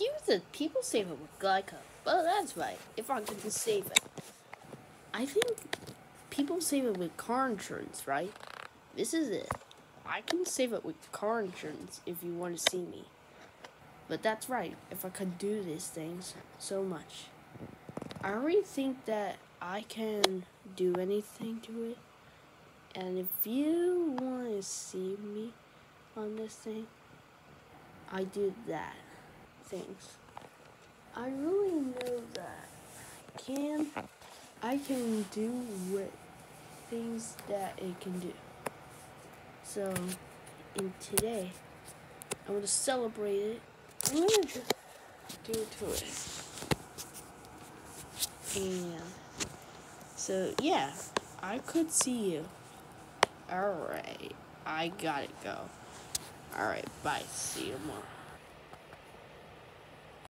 use it. People save it with Geico. Well, that's right. If I can save it. I think people save it with car insurance, right? This is it. I can save it with car insurance if you want to see me. But that's right. If I could do these things so much. I already think that I can do anything to it. And if you want to see me on this thing, I do that things. I really know that I can I can do what things that it can do. So in today I want to celebrate it. I'm gonna just do to it. And so yeah, I could see you. Alright. I gotta go. Alright, bye. See you tomorrow.